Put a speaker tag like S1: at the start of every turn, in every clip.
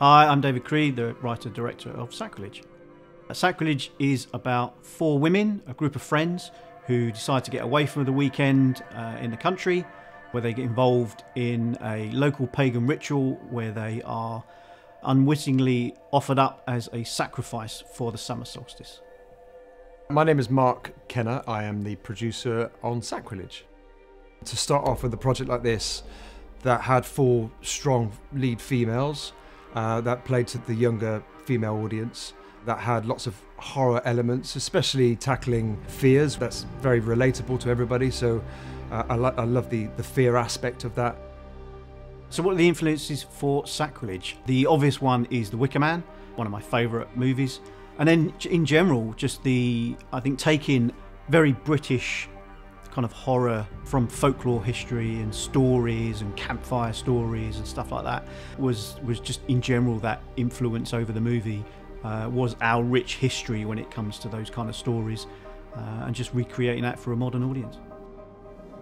S1: Hi, I'm David Creed, the writer director of Sacrilege. Uh, Sacrilege is about four women, a group of friends, who decide to get away from the weekend uh, in the country, where they get involved in a local pagan ritual where they are unwittingly offered up as a sacrifice for the summer solstice.
S2: My name is Mark Kenna. I am the producer on Sacrilege. To start off with a project like this that had four strong lead females uh, that played to the younger female audience, that had lots of horror elements, especially tackling fears. That's very relatable to everybody. So uh, I, lo- I love the, the fear aspect of that.
S1: So, what are the influences for Sacrilege? The obvious one is The Wicker Man, one of my favourite movies. And then, in general, just the, I think, taking very British kind of horror from folklore history and stories and campfire stories and stuff like that was was just in general that influence over the movie uh, was our rich history when it comes to those kind of stories uh, and just recreating that for a modern audience.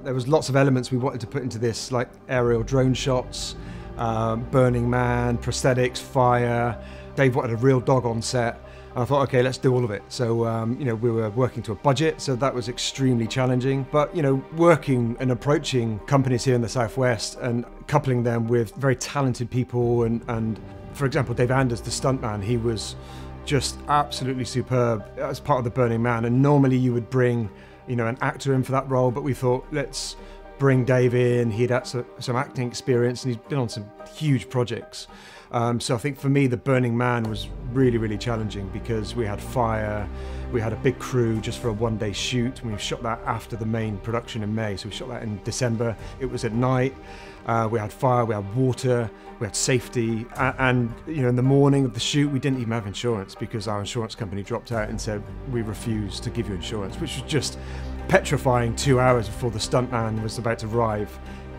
S2: There was lots of elements we wanted to put into this, like aerial drone shots, um, Burning Man, prosthetics, fire. Dave wanted a real dog on set. And I thought, okay, let's do all of it. So, um, you know, we were working to a budget, so that was extremely challenging. But, you know, working and approaching companies here in the Southwest and coupling them with very talented people. And, and for example, Dave Anders, the stuntman, he was just absolutely superb as part of the Burning Man. And normally you would bring, you know, an actor in for that role, but we thought, let's bring Dave in. He'd had some, some acting experience and he's been on some huge projects. Um, so I think for me, the Burning Man was really, really challenging because we had fire, we had a big crew just for a one day shoot. We shot that after the main production in May, so we shot that in December. It was at night. Uh, we had fire, we had water, we had safety, and, you know, in the morning of the shoot, we didn't even have insurance because our insurance company dropped out and said we refuse to give you insurance, which was just petrifying two hours before the stuntman was about to arrive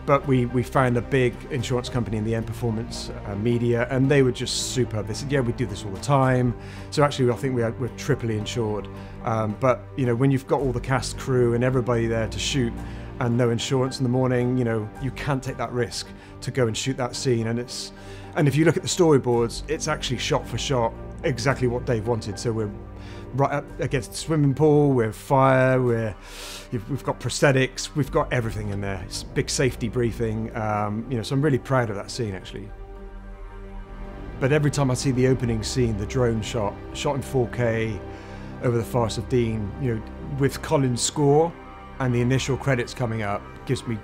S2: but we, we found a big insurance company in the end performance uh, media and they were just superb. They said yeah we do this all the time. So actually i think we are, we're triply insured. Um, but you know when you've got all the cast crew and everybody there to shoot and no insurance in the morning you know you can't take that risk to go and shoot that scene. And it's and if you look at the storyboards it's actually shot for shot exactly what dave wanted. So we're right up against the swimming pool with fire we're we've got prosthetics we've got everything in there. It's big safety briefing. Um, you know so i'm really proud of that scene actually. But every time i see the opening scene the drone shot shot in 4k over the forest of dean you know with colin's score and the initial credits coming up gives me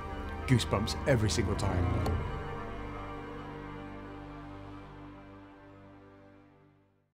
S2: goosebumps every single time